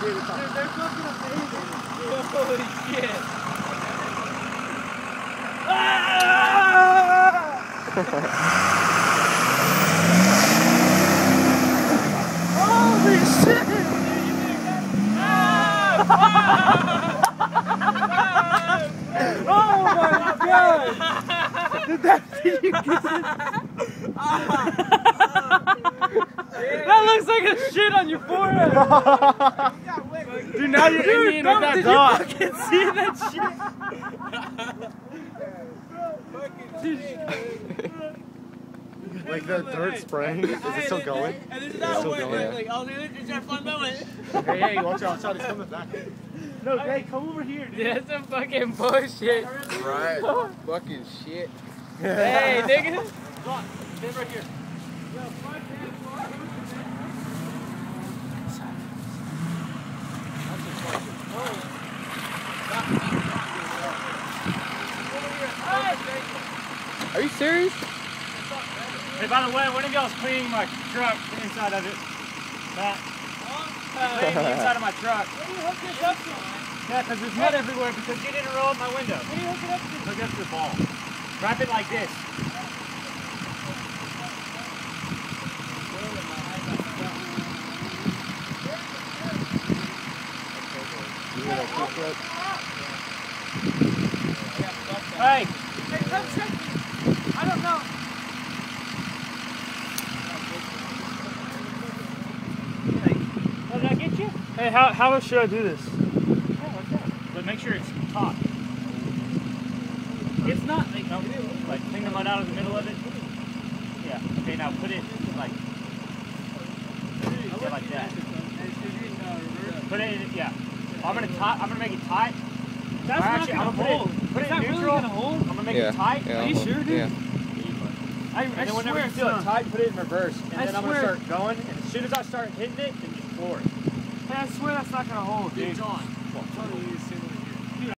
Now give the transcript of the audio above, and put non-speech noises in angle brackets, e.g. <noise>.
Dude, they're fucking amazing. Holy shit. <laughs> Holy shit! <laughs> oh my god! Did that did you get looks <laughs> like a shit on your forehead. <laughs> Dude, now you're Dude, Indian no, with that did dog. you fucking see that <laughs> shit? Like the dirt spraying. Is it still going? And this is It's still going. Yeah. Like, oh, dude, it's our fun moment. Hey, hey, watch out, watch out. He's coming back. No, hey, come over here, dude. That's some fucking bullshit. Right. Fucking shit. Hey, <laughs> nigga. Stand right here. Are you serious? Hey, by the way, one of y'all's cleaning my truck, the inside of it. Matt. Cleaning the uh. inside of my truck. What do you hook this up to? Yeah, because there's mud everywhere because you didn't roll up my window. What do you hook it up to? Hook it up to the ball. Wrap it like this. You hear that kick flip? Hey, Hey, I don't know. Hey, how, how should I do this? Oh, like that. But make sure it's taut. It's not, like, no, like, clean the mud out of the middle of it. Yeah, okay, now put it, like, yeah, like that. Put it in, yeah. I'm gonna tie, I'm gonna make it tight. That's Or not gonna I'm gonna hold. Put it, put Is it that in really neutral. gonna hold? I'm gonna make yeah. it tight. Yeah, Are you I'll- sure, dude? Yeah. I, I And then swear whenever you feel it tight, put it in reverse. And I then I'm gonna start going. And as soon as I start hitting it, then just floor it. Hey, I swear that's not gonna hold, dude. John.